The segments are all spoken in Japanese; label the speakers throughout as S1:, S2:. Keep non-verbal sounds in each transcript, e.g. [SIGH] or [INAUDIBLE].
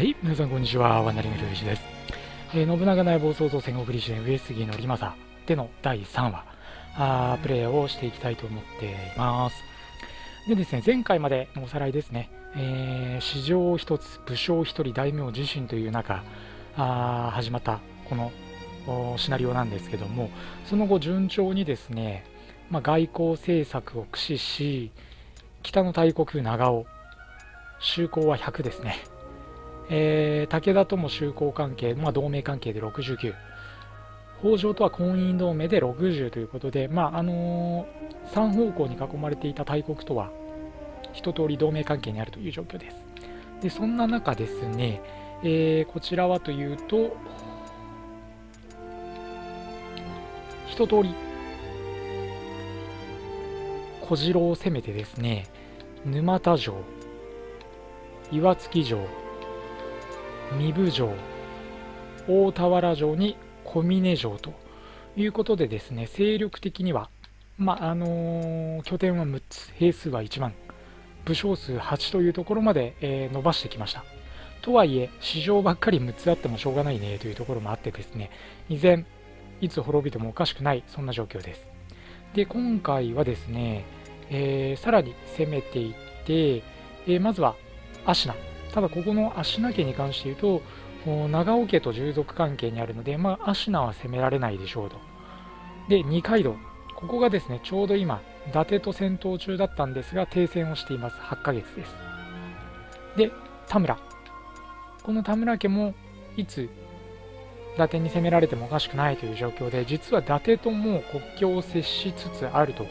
S1: はい、皆さんこんにちは、ワンダリングルーシです。えー信長内暴走と戦国立志伝上杉のリマサでの第3話、あプレイをしていきたいと思っています。でですね、前回までのおさらいですね、えー、史上一つ、武将一人、大名自身という中、あ始まったこのシナリオなんですけども、その後順調にですね、まあ、外交政策を駆使し、北の大国長尾、就航は100ですね。えー武田とも修好関係、まあ、同盟関係で69北条とは婚姻同盟で60ということで、まああのー3方向に囲まれていた大国とは一通り同盟関係にあるという状況です。でそんな中ですね、えーこちらはというと一通り小次郎を攻めてですね沼田城岩槻城壬生城大田原城に小峰城ということでですね勢力的には、まあのー拠点は6つ兵数は1万武将数8というところまで、えー伸ばしてきました。とはいえ市場ばっかり6つあってもしょうがないねというところもあってですね依然いつ滅びてもおかしくないそんな状況です。で今回はですね、えーさらに攻めていって、えーまずは芦名ただここの芦名家に関して言うと長尾家と従属関係にあるので、まあ、芦名は攻められないでしょうと。で二階堂。ここがですねちょうど今伊達と戦闘中だったんですが停戦をしています。8ヶ月です。で田村。この田村家もいつ伊達に攻められてもおかしくないという状況で実は伊達ともう国境を接しつつあると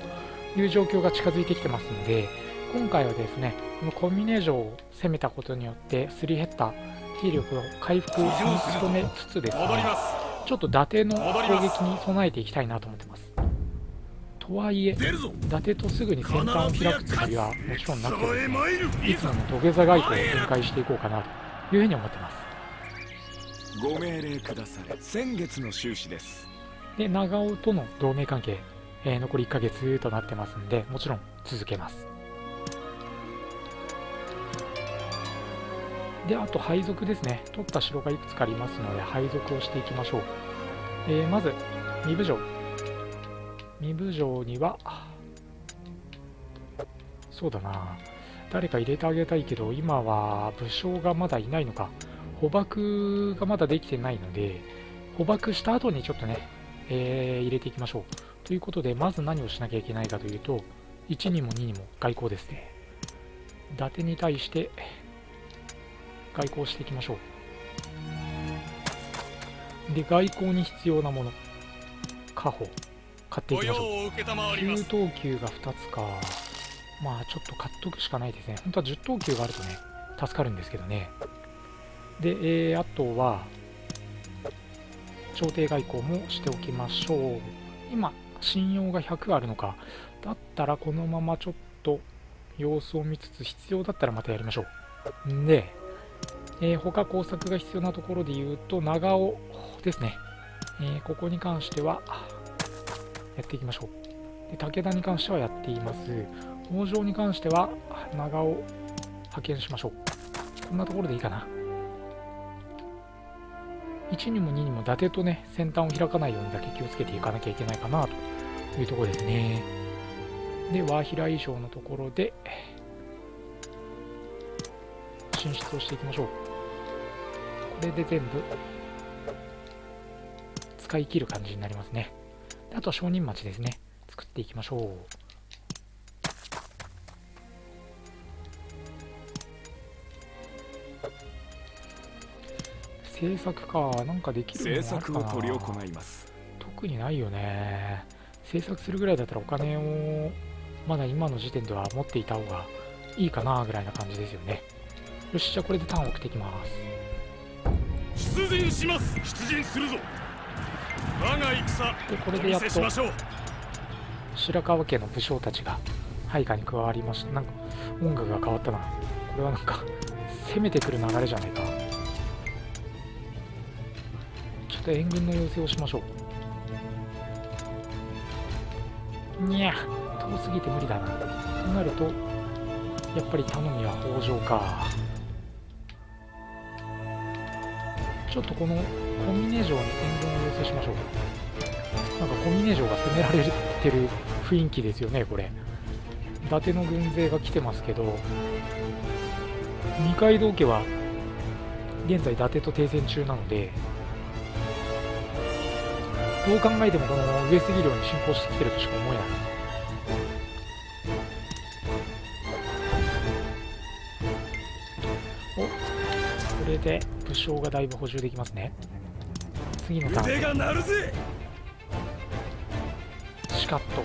S1: いう状況が近づいてきてますので今回はですねこのコミネ城を攻めたことによってすり減った兵力を回復に努めつつですねちょっと伊達の攻撃に備えていきたいなと思ってます。とはいえ伊達とすぐに先端を開くつもりはもちろんなくて
S2: そ
S1: ですねいつもの土下座外交を展開していこうかなというふうに思ってます。
S3: ご命令くだされ。先月の収支です。
S1: で長尾との同盟関係、えー残り1ヶ月となってますんでもちろん続けますであと配属ですね。取った城がいくつかありますので配属をしていきましょう、えーまず壬生城。壬生城にはそうだな。誰か入れてあげたいけど今は武将がまだいないのか。捕獲がまだできてないので捕獲した後にちょっとねえー入れていきましょう。ということで、まず何をしなきゃいけないかというと、1にも2にも外交ですね。伊達に対して外交していきましょう。で、外交に必要なもの、家宝、買ってい
S2: 御
S1: きましょう。
S2: 用を受けたまわりま
S1: 給
S2: す
S1: 等級が2つか。まあ、ちょっと買っとくしかないですね。本当は10等級があるとね、助かるんですけどね。で、えーあとは、朝廷外交もしておきましょう。今、信用が100あるのか。だったら、このままちょっと様子を見つつ、必要だったらまたやりましょう。んで、えー他工作が必要なところで言うと、長尾ですね。えーここに関しては、やっていきましょう。で武田に関してはやっています。北条に関しては長尾派遣しましょう。こんなところでいいかな。1にも2にも伊達とね、先端を開かないようにだけ気をつけていかなきゃいけないかなというところですね。で、和平以上のところで、進出をしていきましょう。これで全部使い切る感じになりますね。であとは商人町ですね。作っていきましょう。制作か、なんかできるもの
S3: 政
S1: あるかな
S3: 策を執り行います
S1: 特にないよね。制作するぐらいだったらお金をまだ今の時点では持っていた方がいいかなぐらいな感じですよね。よし、じゃあこれでターンを送っていきます。
S2: 出陣します出陣するぞ我が戦
S1: で、これ
S2: お
S1: でやっと
S2: 見せしましょう
S1: 白川家の武将たちが配下に加わりました。なんか音楽が変わったな。これはなんか攻めてくる流れじゃないか。ちょっと援軍の要請をしましょう。にゃ、遠すぎて無理だな。となると、やっぱり頼みは北条か。ちょっとこの小峰城に援軍を要請しましょう。なんか小峰城が攻められてる雰囲気ですよねこれ。伊達の軍勢が来てますけど二階堂家は現在伊達と停戦中なのでどう考えてもこの上杉領に侵攻してきてるとしか思えない。で武将がだいぶ補充できますね。次のターン。
S2: 腕が鳴るぜ！
S1: シカッと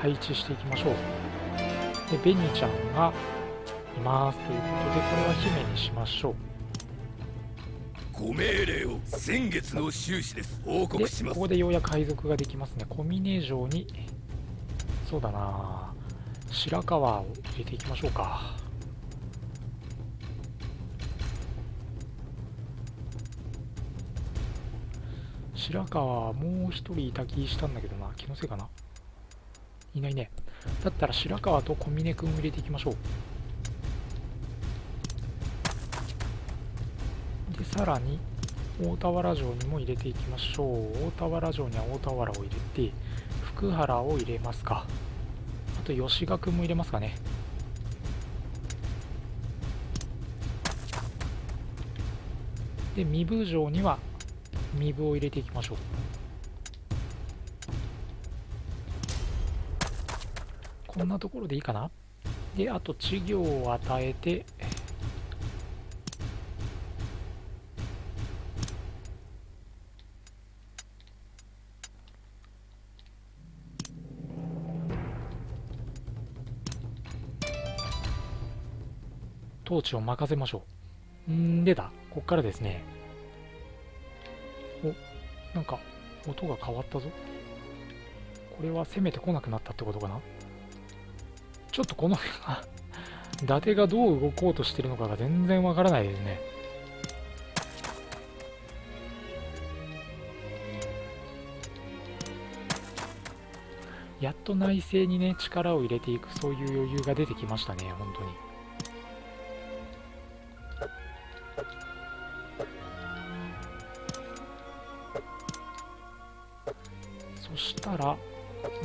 S1: 配置していきましょう。でベニちゃんがいますということでこれは姫にしましょう。
S2: ご命令を先月の収支です。報告します。
S1: でここでようやく配属ができますね。小峰城にそうだな白川を入れていきましょうか白川もう一人いた気したんだけどな。気のせいかな。いないね。だったら白川と小峰君を入れていきましょう。でさらに大田原城にも入れていきましょう。大田原城には大田原を入れて福原を入れますか。あと吉賀君も入れますかね。で壬生城には壬生を入れていきましょう。こんなところでいいかな？であと稚魚を与えて統治を任せましょう。んでだこっからですね。おなんか音が変わったぞ。これは攻めてこなくなったってことかな？ちょっとこの [LAUGHS] 伊達がどう動こうとしてるのかが全然わからないですね。やっと内政にね力を入れていくそういう余裕が出てきましたね本当に。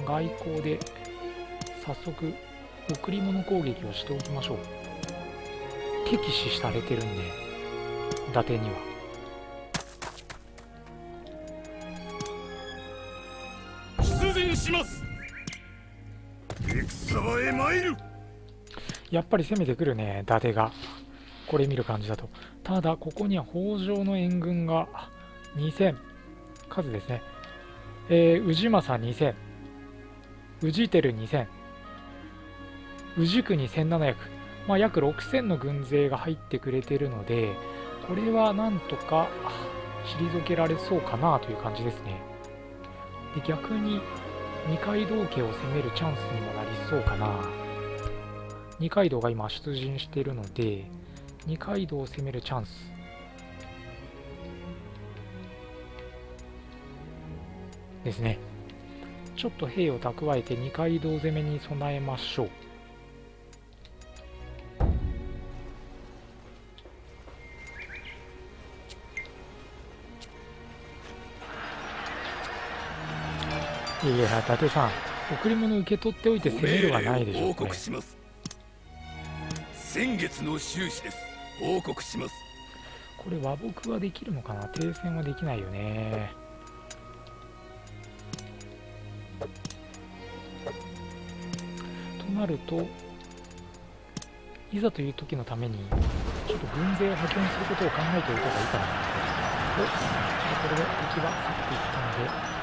S1: 外交で早速贈り物攻撃をしておきましょう。敵視されてるんで伊達には。
S2: 出陣します。戦場へ参る。
S1: やっぱり攻めてくるね伊達が。これ見る感じだと。ただここには北条の援軍が2000数ですね。えー、宇治政2000宇治照2000宇治国1700、まあ、約6000の軍勢が入ってくれてるのでこれはなんとか退けられそうかなという感じですね。で逆に二階堂家を攻めるチャンスにもなりそうかな。二階堂が今出陣しているので二階堂を攻めるチャンス。ですね。ちょっと兵を蓄えて二階堂攻めに備えましょう。いや伊達さん贈り物受け取っておいて攻めるはないでしょ
S2: 報
S1: うこれ
S2: 告します先月の収支です報告します
S1: これ和睦はできるのかな？停戦はできないよねなるといざという時のためにちょっと軍勢を派遣することを考えておいた方がいいかなおこれで敵は去っていったので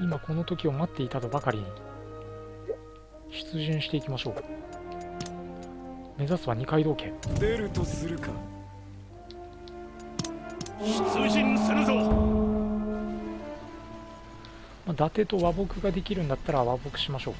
S1: 今この時を待っていたとばかりに出陣していきましょう。目指すは二階堂家。
S3: 出るとするか。
S2: 出陣
S1: 伊達と和睦ができるんだったら和睦しましょう。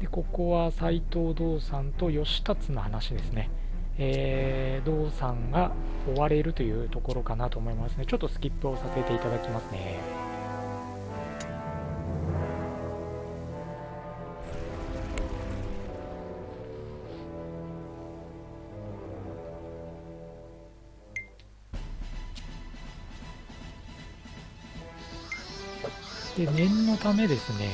S1: でここは斎藤道さんと義達の話ですね。えー、道さんが追われるというところかなと思いますね。ちょっとスキップをさせていただきますね。で念のためですね、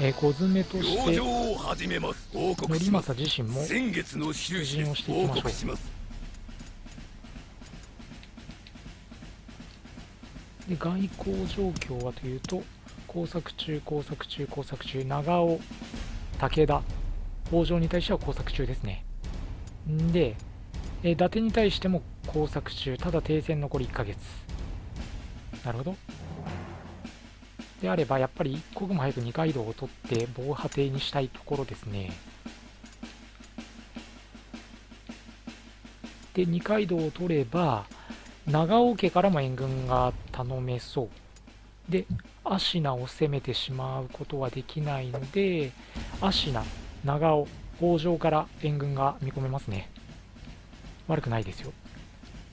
S1: えー、小詰めとして
S2: 養生を始めます。報告
S1: 頼
S2: します。
S1: 政自身も
S2: 先月の収支で
S1: 出陣を
S2: す
S1: していきましょう。で外交状況はというと工作中工作中工作中長尾武田北条に対しては工作中ですね。んで、えー伊達に対しても工作中ただ停戦残り1ヶ月。なるほどであればやっぱり一刻も早く二階堂を取って防波堤にしたいところですね。で二階堂を取れば長尾家からも援軍が頼めそう。で芦名を攻めてしまうことはできないので芦名長尾北条から援軍が見込めますね。悪くないですよ。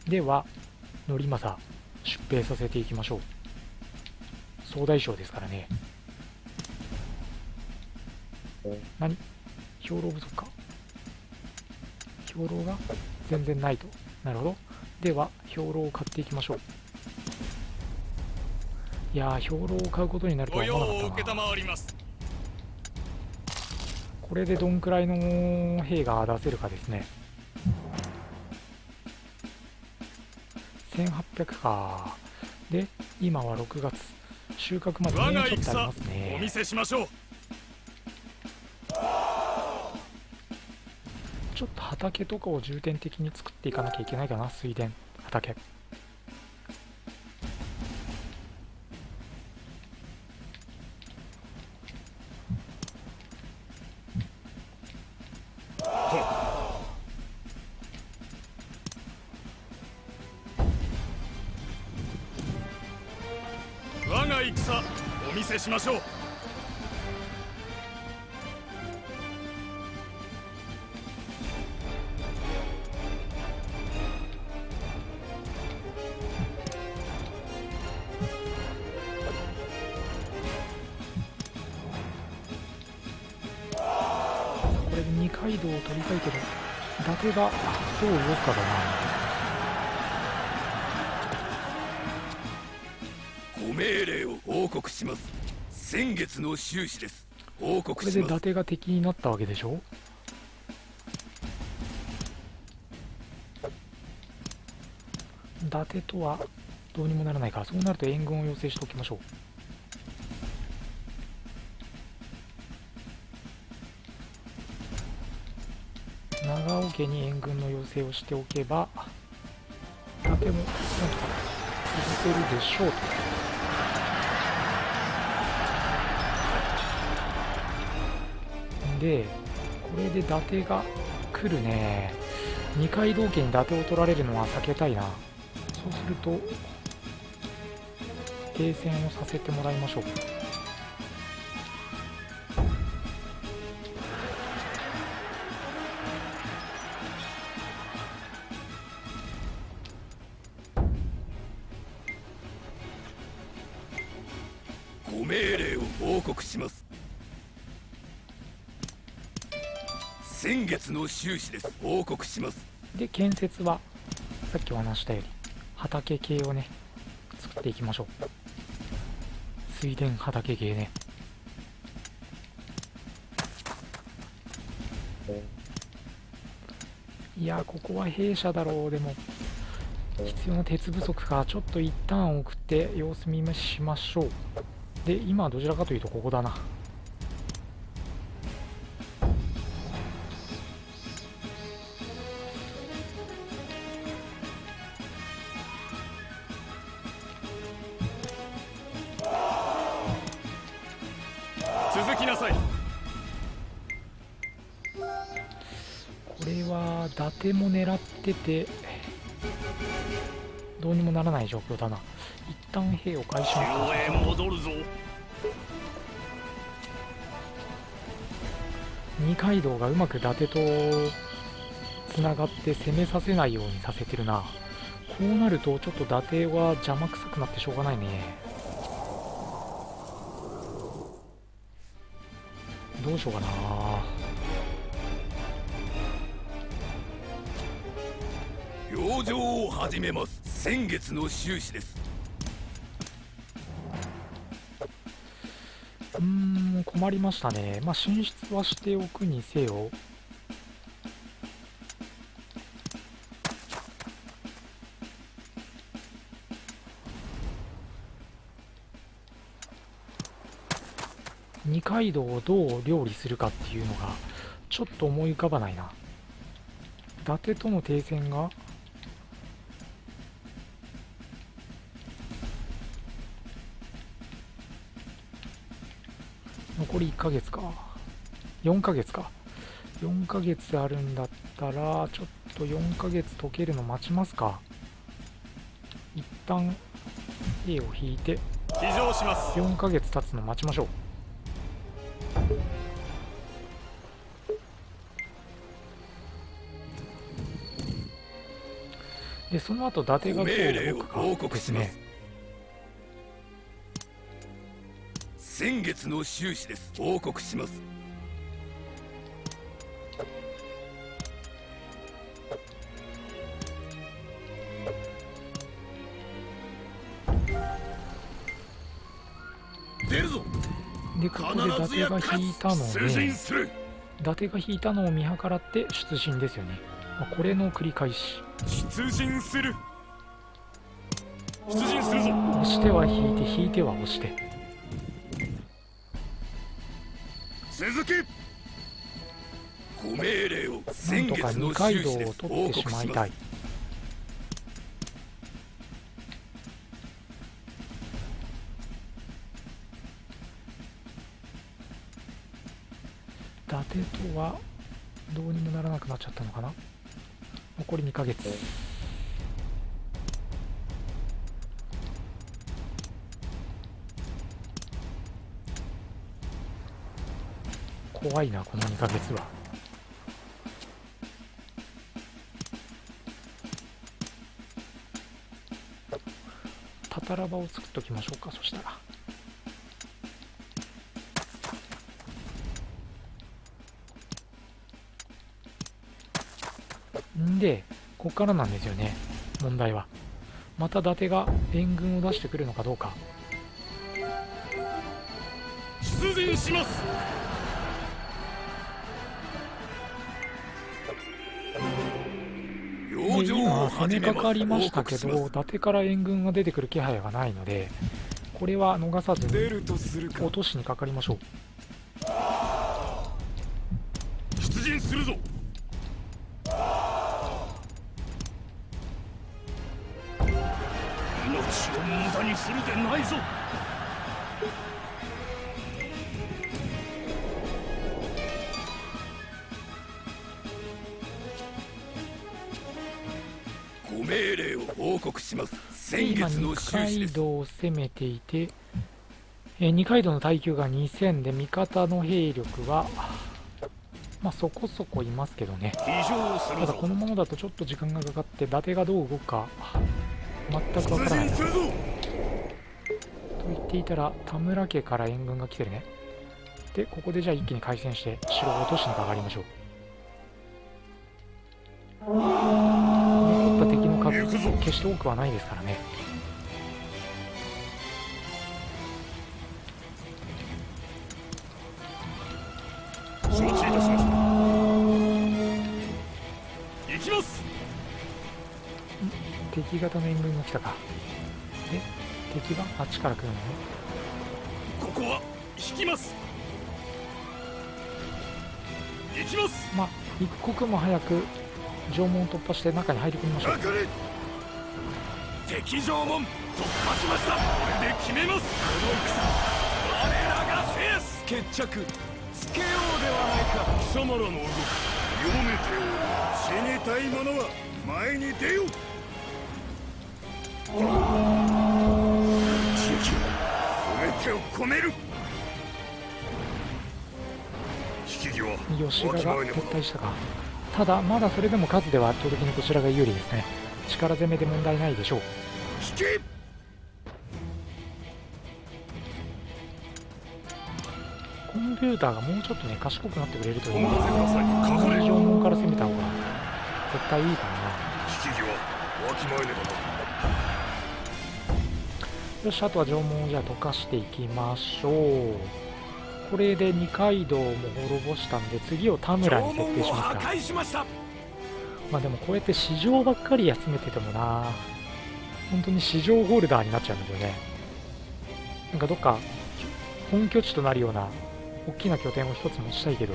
S1: では則政出兵させていきましょう。総大将ですからね。何？兵糧不足か？兵糧が？全然ないと。なるほど。では兵糧を買っていきましょう。いやー兵糧を買うことになるとは
S4: ご
S1: 思わなかったな。
S4: 承ります。
S1: これでどんくらいの兵が出せるかですね。1800か。で今は6月収穫までっとありますね。
S4: お見せしましょう
S1: ちょっと畑とかを重点的に作っていかなきゃいけないかな水田畑。
S4: しましょう。
S1: これで二階堂を取りたいけど伊達がどう動くかだな。
S2: ご命令を報告します。先月の収支です。報告
S1: これで伊達が敵になったわけでしょ？伊達とはどうにもならないからそうなると援軍を要請しておきましょう。長尾家に援軍の要請をしておけば伊達もなんとか続けるでしょうと。でこれで伊達が来るね。二階堂家に伊達を取られるのは避けたいな。そうすると停戦をさせてもらいましょう。
S2: 月の収支です。報告します。
S1: で建設はさっきお話ししたように畑系をね作っていきましょう。水田畑系ね。いやここは弊社だろう。でも必要な鉄不足かちょっと一旦送って様子見しましょう。で今はどちらかというとここだな。は伊達も狙ってて。どうにもならない状況だな。一旦兵を返しますか。
S4: へ戻るぞ。
S1: 二階堂がうまく伊達とつながって攻めさせないようにさせてるな。こうなるとちょっと伊達は邪魔くさくなってしょうがないね。どうしようかな
S2: 養生を始めます。先月の収支です。
S1: うん困りましたね。まあ進出はしておくにせよ。二階堂をどう料理するかっていうのがちょっと思い浮かばないな。伊達との停戦が残り1ヶ月か。4ヶ月か。4ヶ月あるんだったらちょっと4ヶ月解けるの待ちますか。一旦 A を引いて
S4: します。
S1: 4ヶ月経つの待ちましょう。でその後伊達がどう動くか
S2: 報
S1: ですね
S2: 先月の収支です。報告します。出るぞ。
S1: でここで伊達が引いたの
S2: 出
S1: で伊達が引いたのを見計らって出陣ですよね、まあこれの繰り返し。
S4: 出陣する。出陣するぞ
S1: 押しては引いて引いては押して
S2: 続けご命令を
S1: なん
S2: 先
S1: とか
S2: 月の
S1: 二階堂を
S2: 収支で報
S1: 取ってし
S2: 告しま
S1: いたい伊達とはどうにもならなくなっちゃったのかな？残り2ヶ月。怖いなこの2ヶ月は。たたら場を作っときましょうかそしたら。んでこっからなんですよね問題は。また伊達が援軍を出してくるのかどうか。
S4: 出陣します。
S2: 養生
S1: で今
S2: を
S1: 攻めかかりましたけど伊達から援軍が出てくる気配がないのでこれは逃さずに落としにかかりましょう。
S4: 出陣するぞ。命を無駄にするでないぞ
S2: 報告します。
S1: で
S2: 先
S1: 今
S2: 月の
S1: 二
S2: 収支です。
S1: 階堂を攻めていて、えー二階堂の耐久が2000で味方の兵力はまあそこそこいますけどね。ただこのままだとちょっと時間がかかって伊達がどう動くか全くわ
S2: 出
S1: からない。と言っていたら田村家から援軍が来てるね。でここでじゃあ一気に開戦して城を落としにかかりましょう決して多くはないですからね。敵型の援軍が来たか。で敵があっちから来るのね。
S4: ここは引きます。行きます。
S1: まあ一刻も早く城門を突破して中に入り込みましょう
S4: 敵城門突破しました。これで決めます。この戦我らが制す
S3: 決着。つけようではないか。
S4: 貴様らの動き読めておる死にたい者は前に出よ地域全てを込める。引き際
S1: 吉賀が撤退したか。ただまだそれでも数では圧倒的にこちらが有利ですね力攻めで問題ないでしょう。コンピューターがもうちょっとね賢くなってくれるといいんです
S4: お任せください。かかれ
S1: この城門から攻めた方が絶対いいか
S4: な
S1: な。よしあとは城門をじゃあ溶かしていきましょう。これで二階堂も滅ぼしたんで次を田村に設定しますか
S4: ま
S1: あでもこうやって市場ばっかり集めててもな。本当に市場ホルダーになっちゃうんですよね。なんかどっか本拠地となるような大きな拠点を一つ持ちたいけど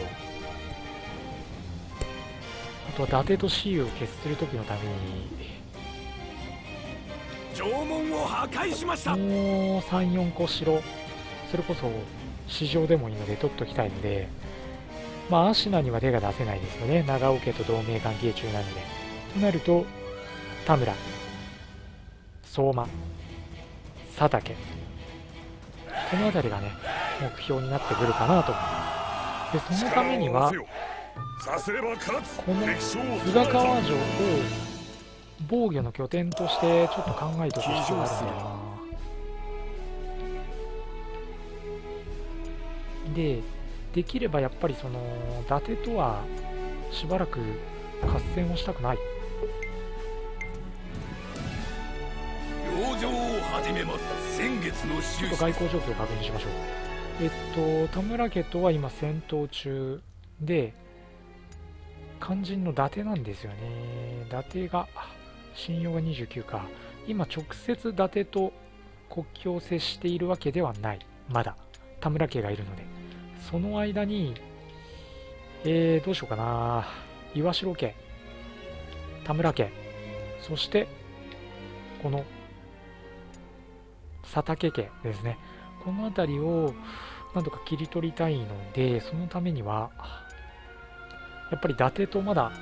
S1: あとは伊達と雌雄を決する時のために。
S4: 城門を破壊しました。
S1: もう34個城。それこそ市場でもいいので取っときたいのでまあアシナには手が出せないですよね。長尾家と同盟関係中なので。となると田村相馬佐竹。この辺りがね目標になってくるかなと思います。でそのためにはこの
S4: 敵将を
S1: 菅川城を防御の拠点としてちょっと考えておく必要があるんだよな。でできればやっぱりその伊達とはしばらく合戦をしたくない。
S2: 養生を始めます。先月の
S1: ちょっと外交状況を確認しましょう。えっと田村家とは今戦闘中。で肝心の伊達なんですよね。伊達が信用が29か。今直接伊達と国境を接しているわけではない。まだ。田村家がいるのでその間にえー、どうしようかな。岩城家田村家そしてこの佐竹家ですね。この辺りをなんとか切り取りたいのでそのためにはやっぱり伊達とまだ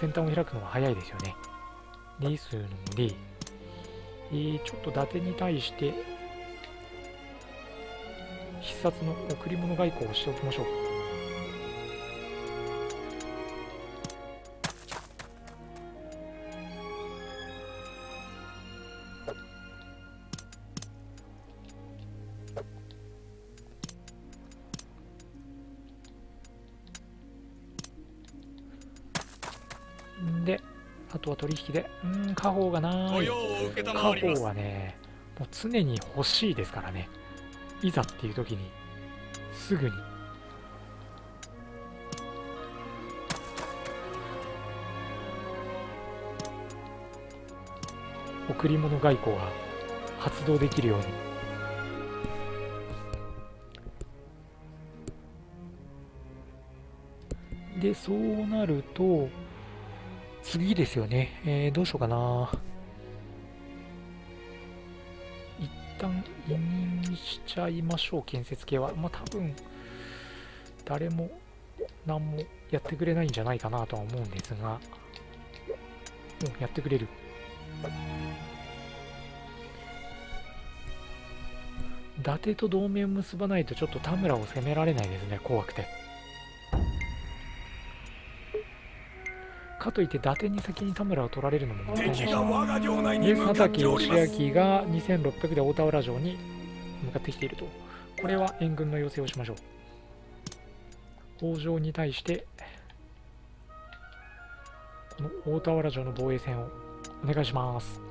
S1: 先端を開くのは早いですよね。ですので、えーちょっと伊達に対して必殺の贈り物外交をしておきましょう。んであとは取引で。うーん家宝がない。家宝
S4: す
S1: はねもう常に欲しいですからねいざっていう時にすぐに。贈り物外交が発動できるように。でそうなると次ですよね、えーどうしようかな。ちゃいましょう建設系はまあ多分誰も何もやってくれないんじゃないかなとは思うんですが。うんやってくれる。伊達と同盟を結ばないとちょっと田村を攻められないですね怖くて。かといって伊達に先に田村を取られるのも
S4: 敵が我が領内に
S1: で
S4: 向かっております。
S1: 義明が2600で大田原城に向かってきていると。これは援軍の要請をしましょう。北条に対してこの大田原城の防衛戦をお願いします。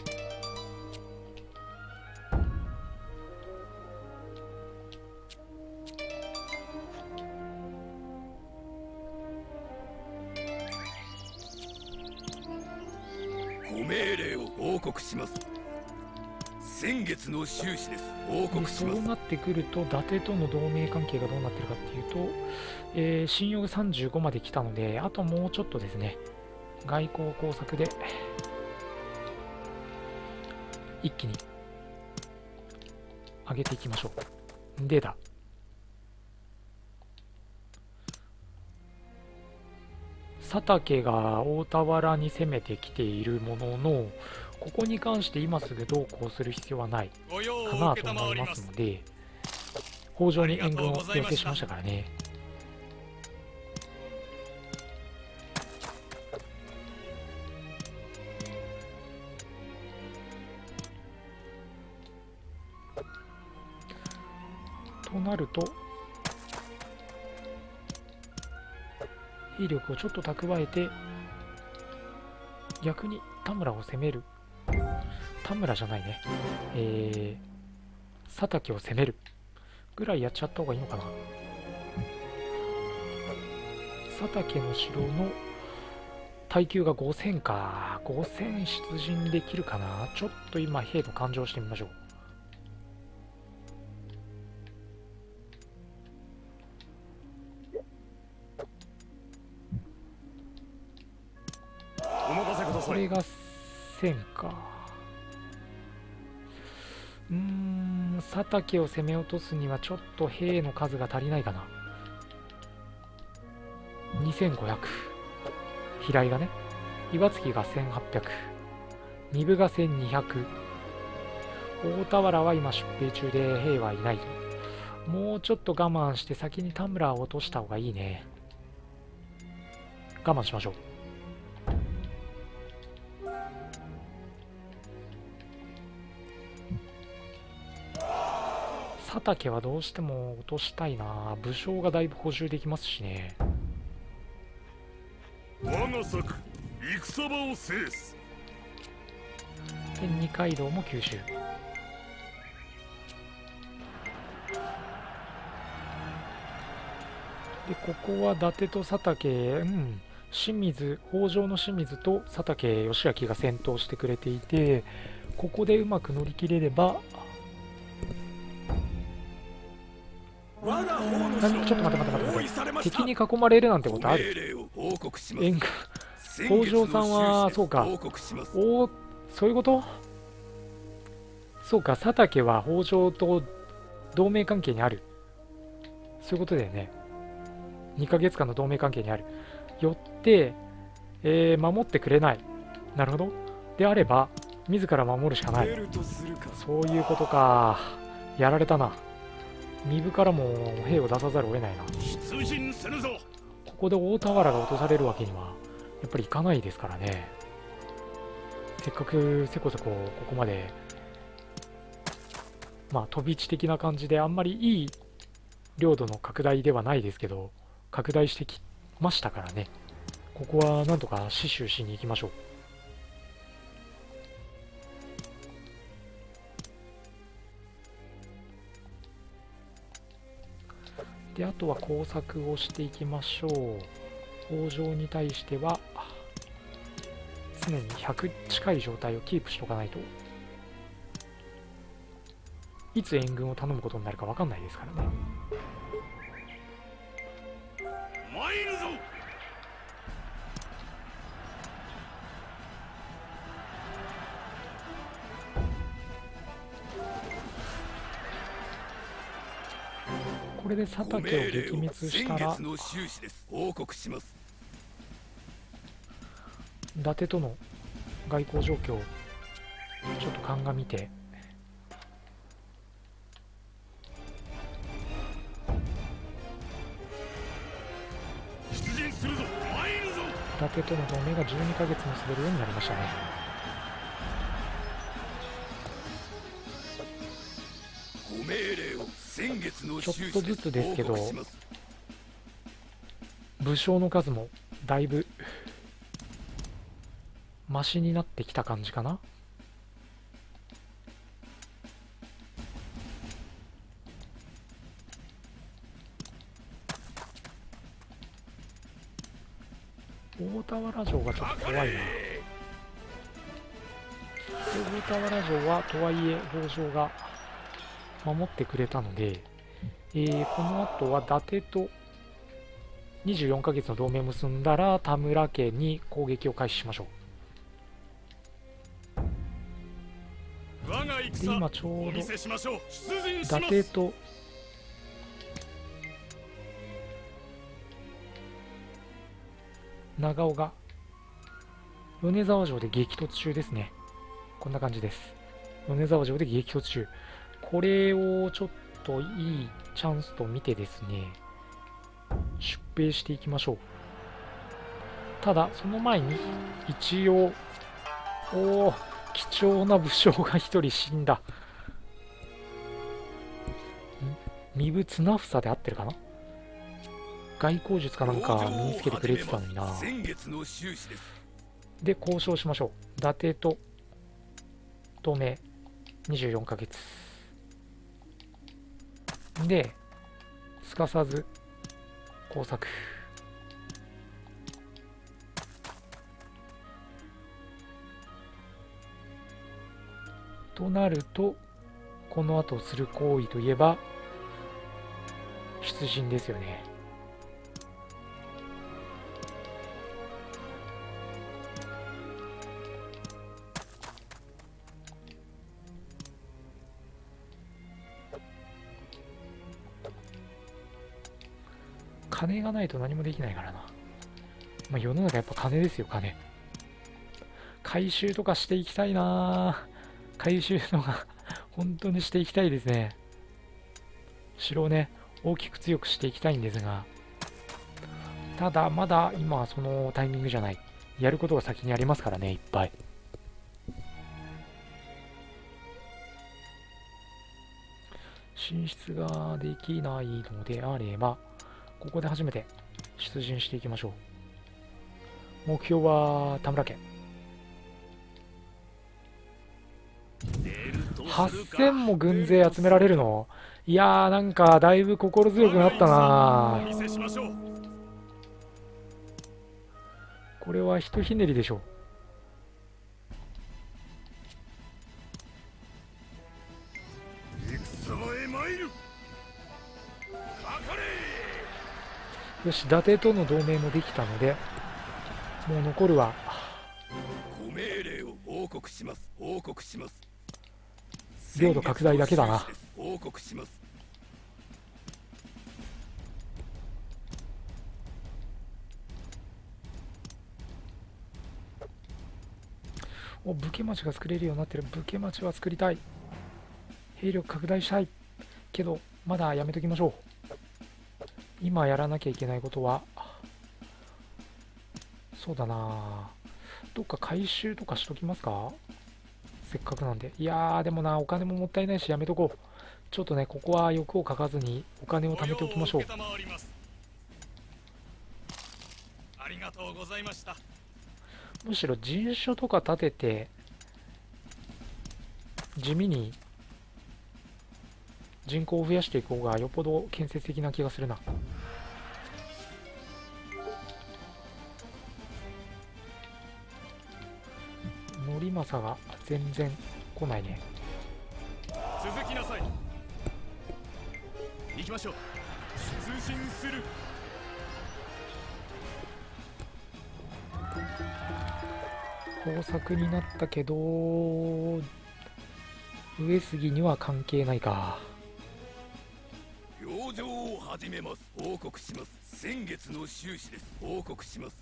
S2: 終始です。報告します。
S1: そうなってくると伊達との同盟関係がどうなってるかっていうと、えー信用が35まで来たのであともうちょっとですね。外交工作で一気に上げていきましょう。でだ。佐竹が大田原に攻めてきているもののここに関して今すぐどうこうする必要はないかなと思いま
S4: す
S1: ので、北条に援軍を要請しましたからね。となると、威力をちょっと蓄えて逆に田村を攻める。田村じゃないね。えー、佐竹を攻める。ぐらいやっちゃった方がいいのかな。佐竹の城の耐久が5000か。5000出陣できるかな。ちょっと今兵の勘定してみましょう。が1000か。うーん佐竹を攻め落とすにはちょっと兵の数が足りないかな。2500平井がね。岩槻が1800壬生が1200大田原は今出兵中で兵はいない。ともうちょっと我慢して先に田村を落とした方がいいね。我慢しましょう。佐竹はどうしても落としたいな。武将がだいぶ補充できますしね。
S4: 我が策戦場を制す。
S1: で二階堂も吸収でここは伊達と佐竹。うん。清水北条の清水と佐竹義明が戦闘してくれていてここでうまく乗り切れればちょっと待って待って待って敵に囲まれるなんて
S2: ご
S1: ことある？援軍？
S2: 先
S1: 北条さんはそうか。おおそういうこと？そうか。佐竹は北条と同盟関係にある。そういうことだよね。2ヶ月間の同盟関係にある。よって、えー守ってくれない。なるほど。であれば自ら守るしかない。そういうことか。やられたな身分からも兵を出さざるを得ないな。
S4: 出陣するぞ。
S1: ここで大田原が落とされるわけにはやっぱりいかないですからね。せっかくせこせこここまでまあ飛び地的な感じであんまりいい領土の拡大ではないですけど拡大してきましたからね。ここはなんとか死守しに行きましょうであとは工作をしていきましょう。工場に対しては常に100近い状態をキープしとかないと。いつ援軍を頼むことになるか分かんないですからね。これで佐竹を撃滅したら伊達との外交状況ちょっと鑑みて。伊達との同盟が12ヶ月結べるようになりましたね。ちょっとずつですけど武将の数もだいぶマシになってきた感じかな。大田原城がちょっと怖いな。大田原城はとはいえ北条が守ってくれたので、えーこの後は伊達と24ヶ月の同盟を結んだら田村家に攻撃を開始しましょう。で
S4: 戦
S1: 今ちょうど伊達と長尾が米沢城で激突中ですね。こんな感じです。米沢城で激突中。これをちょっといいチャンスと見てですね出兵していきましょう。ただその前に一応おお貴重な武将が一人死んだ。身分綱房で合ってるかな？外交術かなんか身につけてくれてたのにな。
S2: です
S1: で交渉しましょう。伊達と同盟24ヶ月。で、すかさず工作。となると、この後する行為といえば、出陣ですよね。金がないと何もできないからな。まあ、世の中やっぱ金ですよ、金。回収とかしていきたいな回収とか [LAUGHS] 本当にしていきたいですね。城をね、大きく強くしていきたいんですが、ただ、まだ今はそのタイミングじゃない。やることが先にありますからね、いっぱい。進出ができないのであれば、ここで初めて出陣していきましょう。目標は田村家。8000も軍勢集められるの？いやーなんかだいぶ心強くなったなこれはひとひねりでしょよし伊達との同盟もできたのでもう残るは
S2: ご命令を報告します。報告します。
S1: 領土拡大だけだな。
S2: 報告します。
S1: お武家町が作れるようになってる。武家町は作りたい。兵力拡大したい。けどまだやめときましょう今やらなきゃいけないことはそうだなどっか回収とかしときますか？せっかくなんで。いやー、でもな、お金ももったいないし、やめとこう。ちょっとね、ここは欲をかかずに、お金を貯めておきましょう。
S4: ありがとうございました。
S1: むしろ人所とか建てて、地味に人口を増やしていく方がよっぽど建設的な気がするな。則政が全然来ないね。
S4: 続きなさい。行きましょう。出陣する。
S1: 豊作になったけど上杉には関係ないか
S2: 養生を始めます。報告します。先月の収支です。報告します。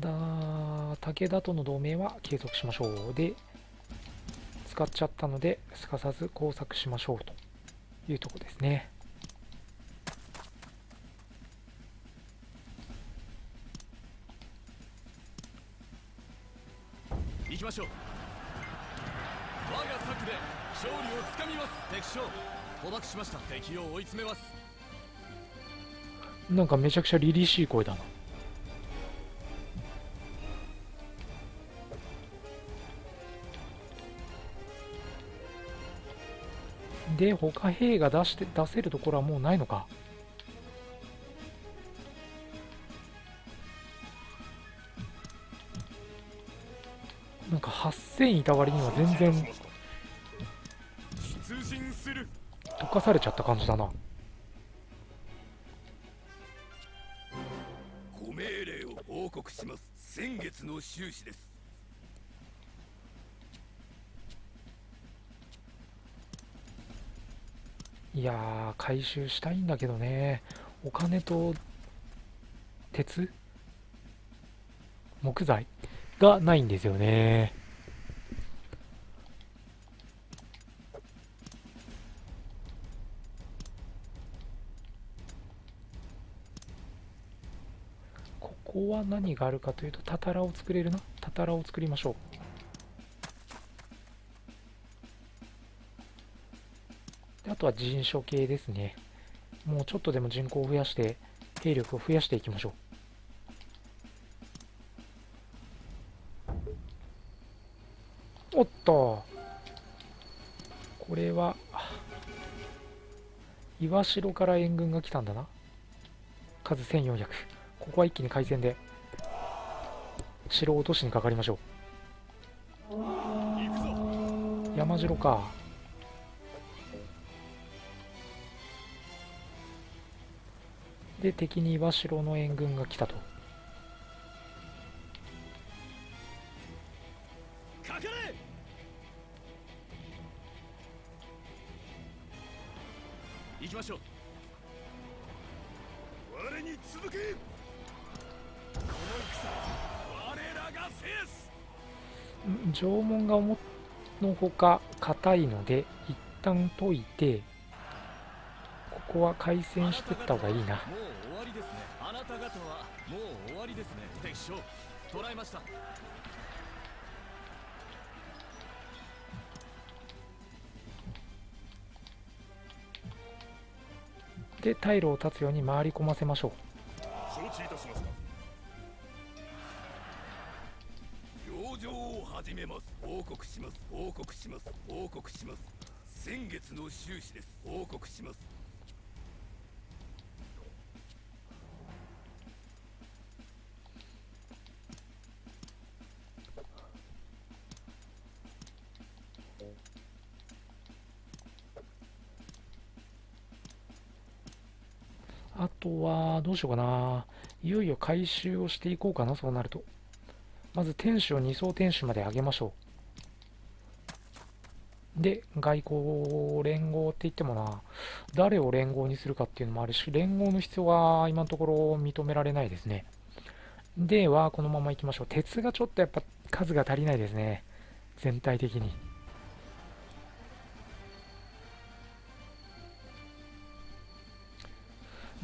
S1: だ武田との同盟は継続しましょう。で使っちゃったのですかさず工作しましょうと。いうとこですね。
S4: 行きましょう。我が策で勝利をつかみます。敵将捕獲しました。敵を追い詰めます。
S1: なんかめちゃくちゃ凛々しい声だな。で、他兵が出して出せるところはもうないのか。なんか8000いた割には全然かされちゃった感じだな。
S2: ご命令を報告します。先月の収支です。
S1: いやー、回収したいんだけどね。お金と、鉄？木材？がないんですよね。ここは何があるかというと、たたらを作れるな。たたらを作りましょう。あとは人所系ですね。もうちょっとでも人口を増やして、兵力を増やしていきましょう。おっと。これは、岩城から援軍が来たんだな。数1400。ここは一気に海戦で、城を落としにかかりましょう。山城かで敵に岩城の援軍が来たと縄文が思のほか硬いので一旦解いてここは回戦してった方がいいな。
S4: もう終わりですね。あなた方はもう終わりですね。敵将捕らえました
S1: で退路を断つように回り込ませましょ
S4: 承知いたしました
S2: 表情を始めます。報告します。報告します。報告します。先月の収支です。報告します。
S1: あとはどうしようかな。いよいよ回収をしていこうかなそうなると。まず天守を2層天守まで上げましょう。で外交連合って言ってもな誰を連合にするかっていうのもあるし連合の必要は今のところ認められないですね。ではこのまま行きましょう。鉄がちょっとやっぱ数が足りないですね。全体的に。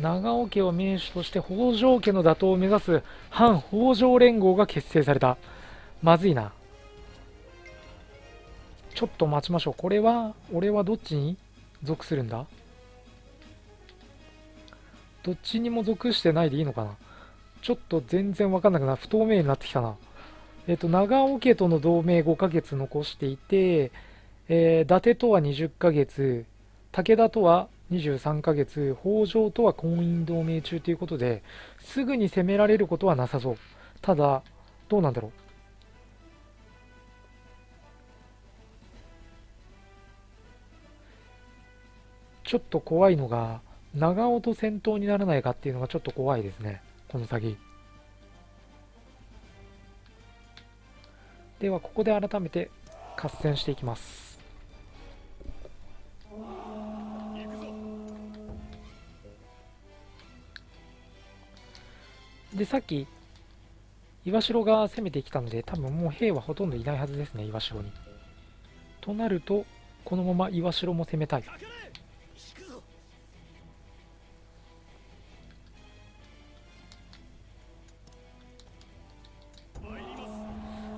S1: 長尾家を名手として北条家の打倒を目指す反北条連合が結成された。まずいな。ちょっと待ちましょう。これは俺はどっちに？属するんだ？どっちにも属してないでいいのかな？ちょっと全然わかんなくな不透明になってきたな。えっ、と長尾家との同盟5ヶ月残していて、えー伊達とは20ヶ月武田とは23ヶ月北条とは婚姻同盟中ということですぐに攻められることはなさそう。ただどうなんだろう。ちょっと怖いのが長尾と戦闘にならないかっていうのがちょっと怖いですね。この先。ではここで改めて合戦していきます。でさっき岩城が攻めてきたので多分もう兵はほとんどいないはずですね岩城に。となるとこのまま岩城も攻めたい。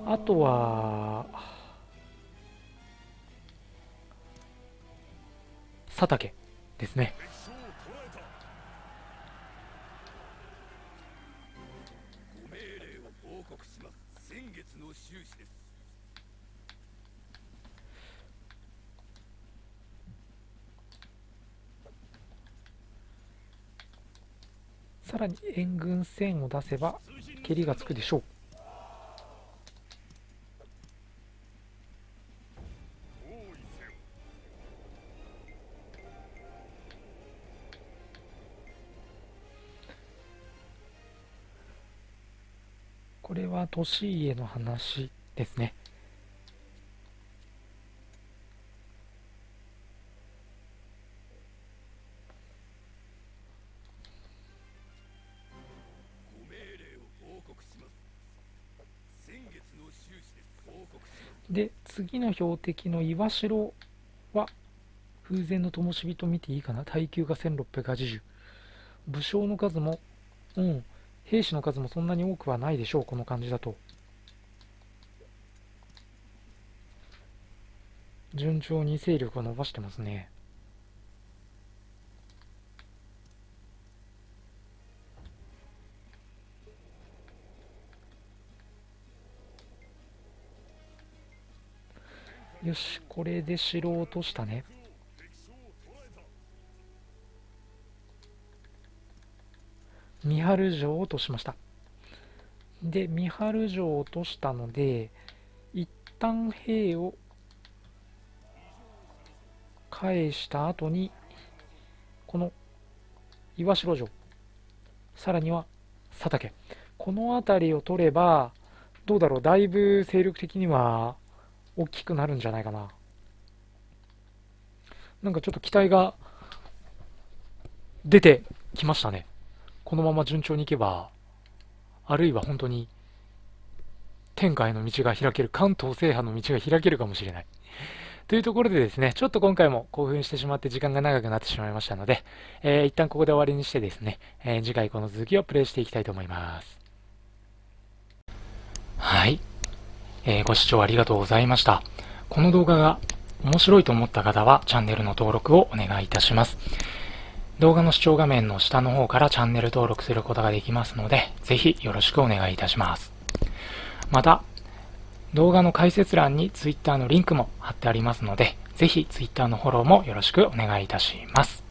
S1: あとは佐竹ですね。さらに援軍線を出せば蹴りがつくでしょう。これは利家の話ですね。
S2: の
S1: 標的の岩城は風前の灯火と見ていいかな？耐久が1680武将の数もうん兵士の数もそんなに多くはないでしょうこの感じだと。順調に勢力を伸ばしてますね。よしこれで城を落としたね。三春城を落としました。で三春城を落としたので一旦兵を返した後に、この岩城城、さらには佐竹。この辺りを取れば、どうだろう、だいぶ勢力的には大きくなるんじゃないかな。なんかちょっと期待が出てきましたね。このまま順調にいけば、あるいは本当に天下への道が開ける、関東制覇の道が開けるかもしれない。というところでですね、ちょっと今回も興奮してしまって時間が長くなってしまいましたので、えー、一旦ここで終わりにしてですね、えー、次回この続きをプレイしていきたいと思います。はい。えー、ご視聴ありがとうございました。この動画が面白いと思った方はチャンネルの登録をお願いいたします。動画の視聴画面の下の方からチャンネル登録することができますので、ぜひよろしくお願いいたします。また、動画の解説欄に Twitter のリンクも貼ってありますので、ぜひ Twitter のフォローもよろしくお願いいたします。